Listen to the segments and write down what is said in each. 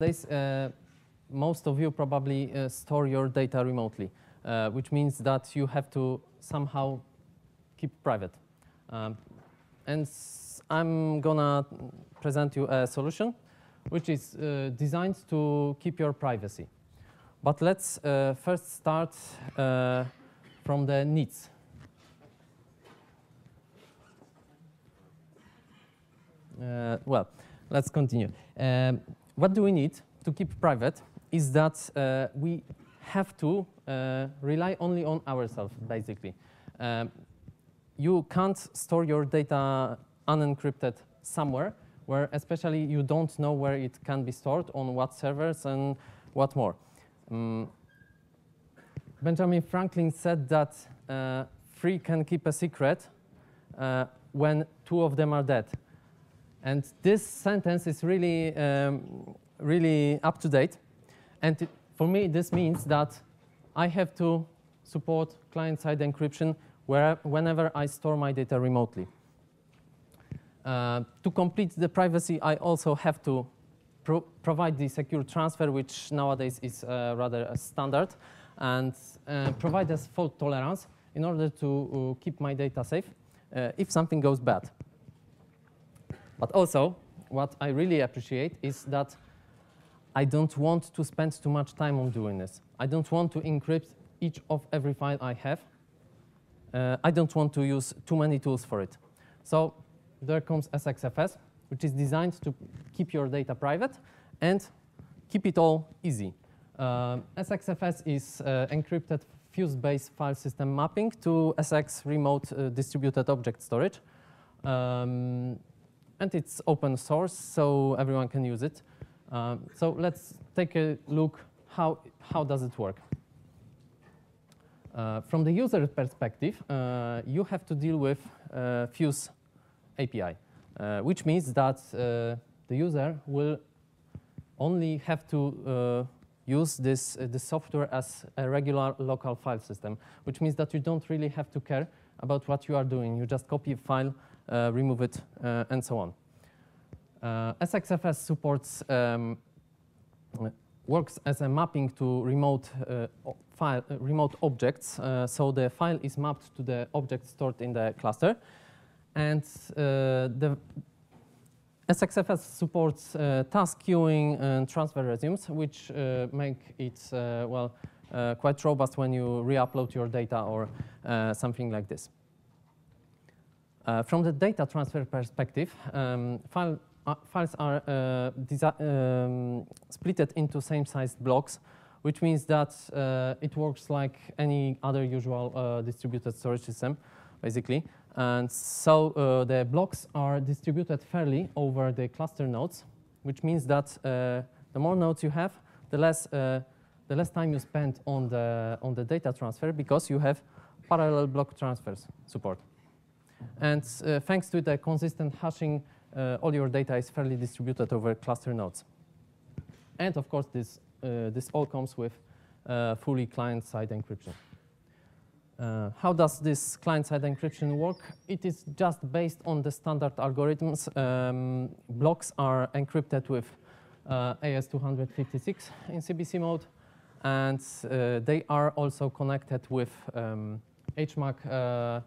Uh, most of you probably uh, store your data remotely, uh, which means that you have to somehow keep private. Um, and I'm gonna present you a solution which is uh, designed to keep your privacy. But let's uh, first start uh, from the needs. Well, let's continue. Um, what do we need to keep private is that uh, we have to uh, rely only on ourselves, basically. Um, you can't store your data unencrypted somewhere where especially you don't know where it can be stored, on what servers and what more. Um, Benjamin Franklin said that uh, three can keep a secret uh, when two of them are dead. And this sentence is really, um, really up to date. And for me, this means that I have to support client-side encryption where, whenever I store my data remotely. Uh, to complete the privacy, I also have to pro- provide the secure transfer, which nowadays is uh, rather a standard, and uh, provide us fault tolerance in order to uh, keep my data safe uh, if something goes bad. But also, what I really appreciate is that I don't want to spend too much time on doing this. I don't want to encrypt each of every file I have. Uh, I don't want to use too many tools for it. So there comes SXFS, which is designed to keep your data private and keep it all easy. Um SXFS is uh, encrypted fuse-based file system mapping to SX remote uh, distributed object storage. Um, and it's open source, so everyone can use it. Um, so let's take a look how, how does it work. Uh, from the user perspective, uh, you have to deal with uh, Fuse API, uh, which means that uh, the user will only have to uh, use this, uh, this software as a regular local file system, which means that you don't really have to care about what you are doing. You just copy a file, uh, remove it, uh, and so on. Uh, SXFS supports um, works as a mapping to remote uh, file, uh, remote objects. Uh, so the file is mapped to the object stored in the cluster, and uh, the SXFS supports uh, task queuing and transfer resumes, which uh, make it uh, well uh, quite robust when you re-upload your data or uh, something like this. Uh, from the data transfer perspective, um, file, uh, files are uh, um, splitted into same-sized blocks, which means that uh, it works like any other usual uh, distributed storage system, basically. And so uh, the blocks are distributed fairly over the cluster nodes, which means that the more nodes you have, the less, the less time you spend on the, on the data transfer because you have parallel block transfers support. And uh, thanks to the consistent hashing, uh, all your data is fairly distributed over cluster nodes. And of course, this, uh, this all comes with uh, fully client-side encryption. Uh, how does this client-side encryption work? It is just based on the standard algorithms. Um, blocks are encrypted with uh, AES256 in CBC mode, and they are also connected with um, HMAC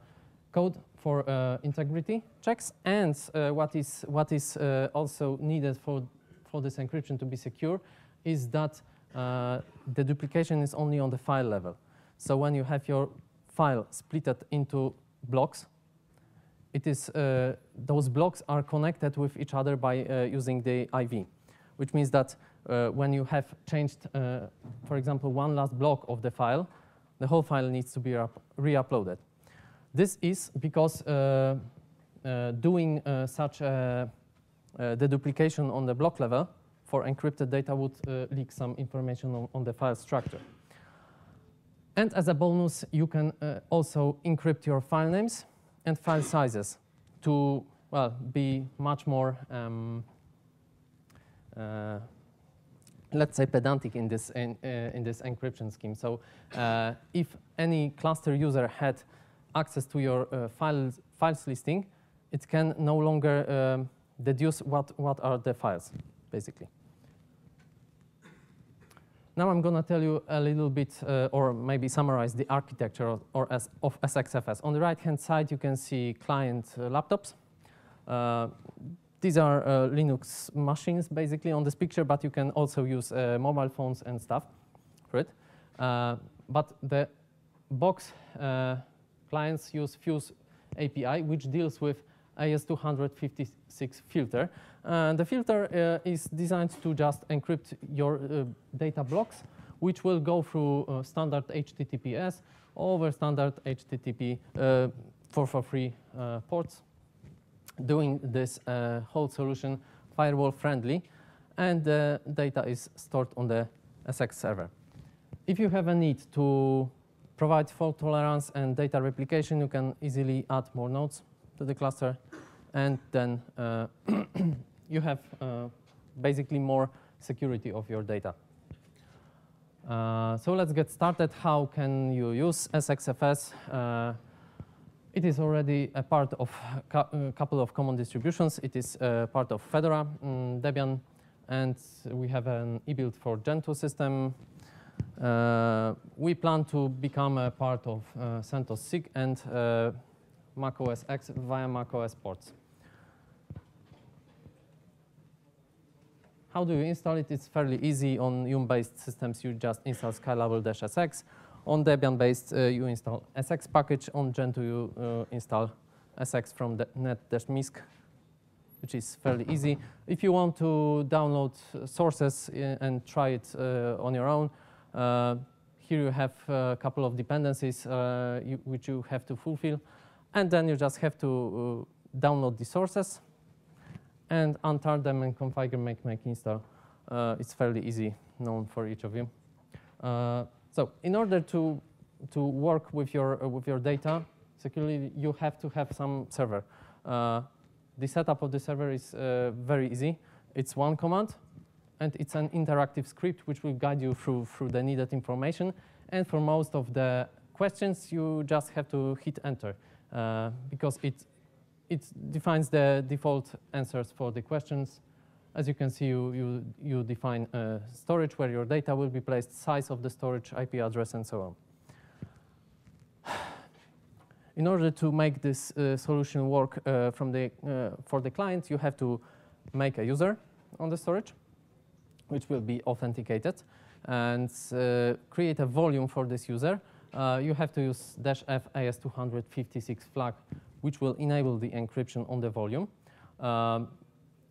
code for uh, integrity checks. And uh, what is, what is uh, also needed for, for this encryption to be secure is that uh, the duplication is only on the file level. So when you have your file splitted into blocks, it is, uh, those blocks are connected with each other by uh, using the IV, which means that when you have changed, for example, one last block of the file, the whole file needs to be re-uploaded. This is because uh, uh, doing uh, such uh, deduplication on the block level for encrypted data would leak some information on, on the file structure. And as a bonus, you can uh, also encrypt your file names and file sizes to, well, be much more, um, uh, let's say, pedantic in this, in, uh, in this encryption scheme. So if any cluster user had access to your uh, files, files listing, it can no longer um, deduce what, what are the files, basically. now I'm going to tell you a little bit, uh, or maybe summarize the architecture of, or as, of SXFS. On the right-hand side, you can see client uh, laptops. Uh, these are uh, Linux machines, basically, on this picture, but you can also use uh, mobile phones and stuff for it. But the box clients use Fuse API, which deals with AES256 filter. And the filter uh, is designed to just encrypt your uh, data blocks, which will go through uh, standard HTTPS over standard HTTP uh, 443 uh, ports, doing this whole solution firewall friendly, and the data is stored on the SX server. If you have a need to provide fault tolerance and data replication, you can easily add more nodes to the cluster, and then uh, you have uh, basically more security of your data. Uh, so let's get started. How can you use SXFS? Uh, it is already a part of a couple of common distributions. It is uh, part of Fedora, um, Debian, and we have an e-build for Gentoo system. Uh, we plan to become a part of CentOS SIG and Mac OS X via Mac OS ports. How do you install it? It's fairly easy. On Yum-based systems, you just install skylable-sx. On Debian-based, uh, you install SX package. On Gentoo, you uh, install SX from the net-misc, which is fairly easy. If you want to download sources uh, and try it uh, on your own, uh, here you have a couple of dependencies uh, you, which you have to fulfill. And then you just have to uh, download the sources and untar them and configure make make install. Uh, it's fairly easy, known for each of you. Uh, so in order to to work with your uh, with your data securely, you have to have some server. Uh, the setup of the server is uh, very easy. It's one command, and it's an interactive script which will guide you through through the needed information. And for most of the questions, you just have to hit enter. Uh, because it, it defines the default answers for the questions. As you can see, you, you, you define uh, storage where your data will be placed, size of the storage, IP address, and so on. In order to make this uh, solution work uh, from the, uh, for the client, you have to make a user on the storage, which will be authenticated, and uh, create a volume for this user uh, you have to use dash F AES-256 flag, which will enable the encryption on the volume. Um,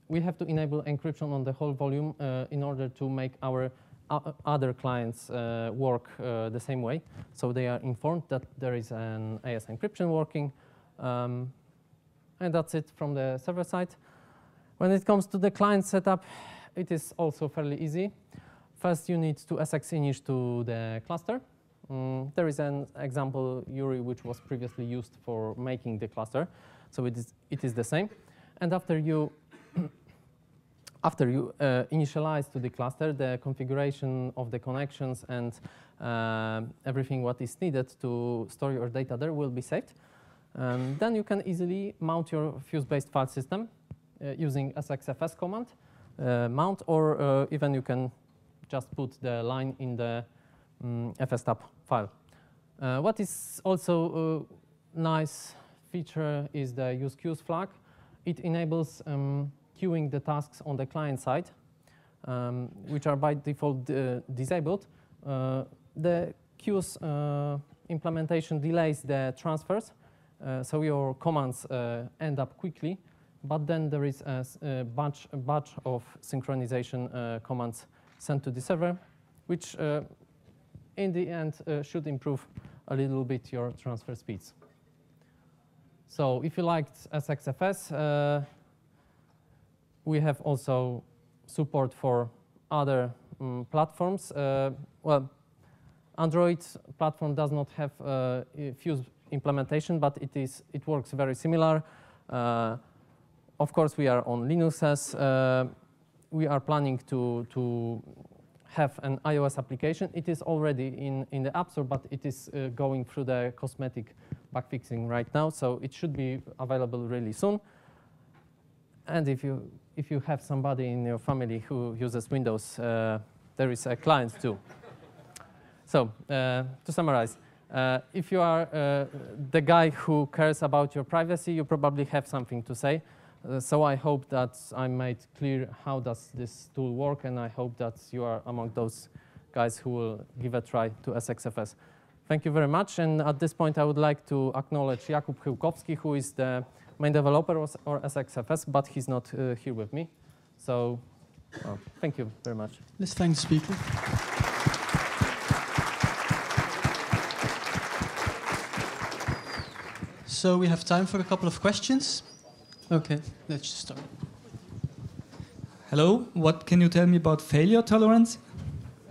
we have to enable encryption on the whole volume uh, in order to make our other clients uh, work uh, the same way. So they are informed that there is an AES encryption working. Um, and that's it from the server side. When it comes to the client setup, it is also fairly easy. First, you need to SX init to the cluster. Mm, there is an example, URI, which was previously used for making the cluster. So it is, it is the same. And after you, after you uh, initialize to the cluster, the configuration of the connections and uh, everything what is needed to store your data there will be saved. Um, then you can easily mount your Fuse-based file system uh, using SXFS command, mount, or uh, even you can just put the line in the um, fstab file. Uh, what is also a nice feature is the use queues flag. It enables um, queuing the tasks on the client side, um, which are by default uh, disabled. Uh, the queues uh, implementation delays the transfers, uh, so your commands uh, end up quickly, but then there is a, a bunch, a bunch of synchronization commands sent to the server, which in the end uh, should improve a little bit your transfer speeds. So if you liked SXFS, uh, we have also support for other um, platforms. Uh, well, Android platform does not have uh, Fuse implementation, but it is it works very similar. Uh, of course, we are on Linux as uh, we are planning to to have an iOS application. It is already in, in the App Store, but it is uh, going through the cosmetic bug fixing right now, so it should be available really soon. And if you, if you have somebody in your family who uses Windows, uh, there is a client too. So uh, to summarize, uh, if you are uh, the guy who cares about your privacy, you probably have something to say. Uh, so I hope that I made clear how does this tool work, and I hope that you are among those guys who will give a try to SXFS. Thank you very much. And at this point, I would like to acknowledge Jakub Chyłkowski, who is the main developer of SXFS, but he's not uh, here with me. So well, thank you very much. Let's thank the speaker. So we have time for a couple of questions. Okay, let's just start. Hello, what can you tell me about failure tolerance?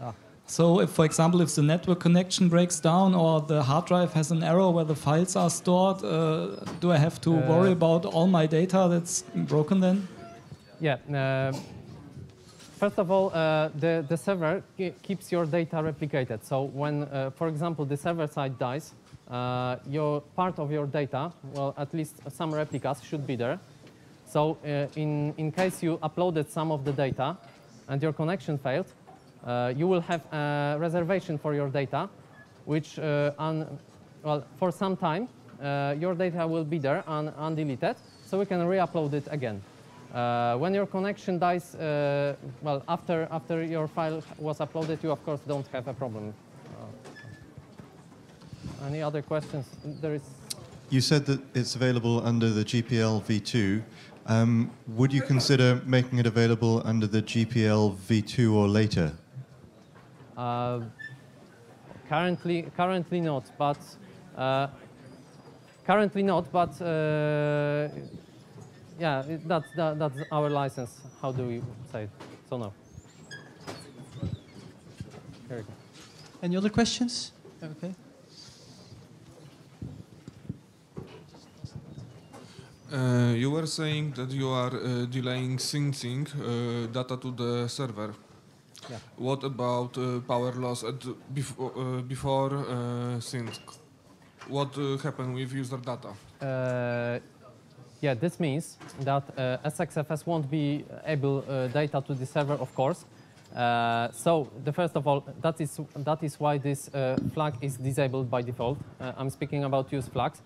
Ah. So, if, for example, if the network connection breaks down or the hard drive has an error where the files are stored, uh, do I have to Uh, worry about all my data that's broken then? Yeah. Uh, first of all, uh, the, the server keeps your data replicated. So when, uh, for example, the server side dies, uh, your part of your data, well, at least some replicas should be there. So uh, in, in case you uploaded some of the data and your connection failed, uh, you will have a reservation for your data, which, uh, un, well, for some time, uh, your data will be there un, undeleted, so we can re-upload it again. Uh, when your connection dies, well, after, after your file was uploaded, you of course don't have a problem. Any other questions? There is. You said that it's available under the GPL v2. Um, would you consider making it available under the GPL v2 or later? Uh, currently, currently not, but uh, currently not, but uh, yeah, it- that's that, that's our license. How do we say it? So no. Here we go. Any other questions? Okay. Uh, you were saying that you are uh, delaying syncing uh, data to the server. Yeah. What about uh, power loss at before uh, before uh, sync? What uh, happened with user data? Uh, yeah, this means that uh, SXFS won't be able uh, data to the server, of course. Uh, so the first of all, that is that is why this uh, flag is disabled by default. Uh, I'm speaking about use flags.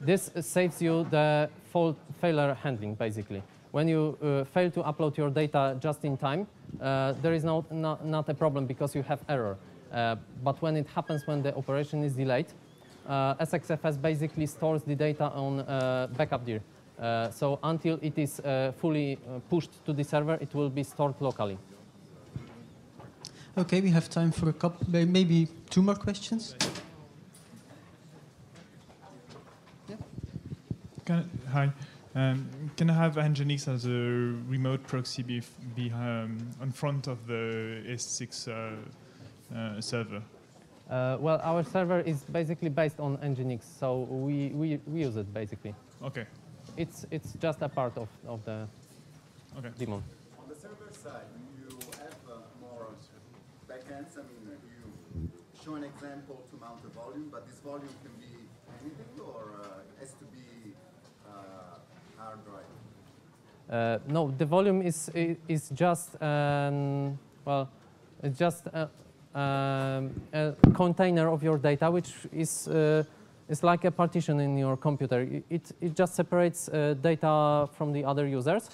This uh, saves you the fault failure handling, basically. When you uh, fail to upload your data just in time, uh, there is no, not, not a problem because you have error. Uh, but when it happens when the operation is delayed, uh, SXFS basically stores the data on uh, backup dir. Uh, so until it is uh, fully uh, pushed to the server, it will be stored locally. Okay, we have time for a couple, maybe two more questions. Can, hi. Um, can I have Nginx as a remote proxy be, be um, in front of the SX uh, uh, server? Uh, well, our server is basically based on Nginx, so we, we, we use it basically. Okay. It's, it's just a part of, of the Okay. daemon. On the server side, you have uh, more backends. I mean, uh, you show an example to mount a volume, but this volume can be anything or uh, has to be hard drive. Uh, no, the volume is is just um, well, it's just a, um, a container of your data, which is uh, is like a partition in your computer. It it just separates uh, data from the other users.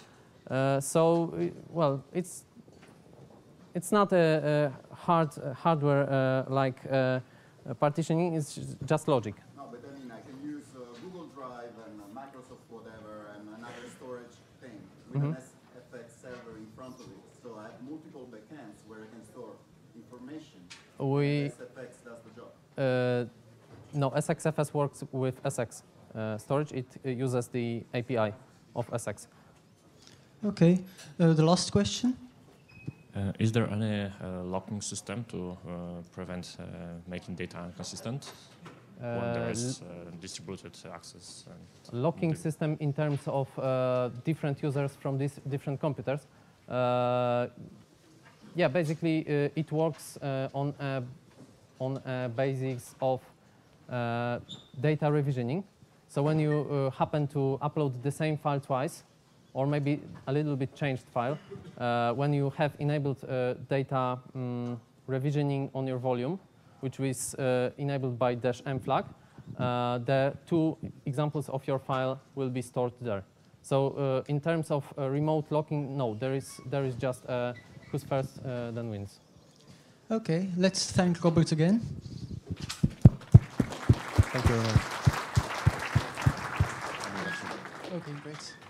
Uh, so well, it's it's not a, a hard hardware uh, like uh, partitioning. It's just logic. No, but I mean, I can use uh, Google Drive and uh, Microsoft whatever and another storage thing with an SFX server in front of it. So I have multiple backends where I can store information. We SFX does the job. Uh, no, SXFS works with SX uh, storage. It uh, uses the API of SX. Okay, uh, the last question. Uh, is there any uh, locking system to uh, prevent uh, making data inconsistent when there Uh, uh, distributed access? And locking system in terms of uh, different users from these different computers. Uh, yeah, basically uh, it works uh, on a, on a basis of uh, data revisioning. So when you uh, happen to upload the same file twice, or maybe a little bit changed file, uh, when you have enabled uh, data um, revisioning on your volume, which is uh, enabled by dash m flag, uh, the two examples of your file will be stored there. So uh, in terms of uh, remote locking, no, there is, there is just uh, who's first uh, then wins. Okay, let's thank Robert again. Thank you very much. Okay, great.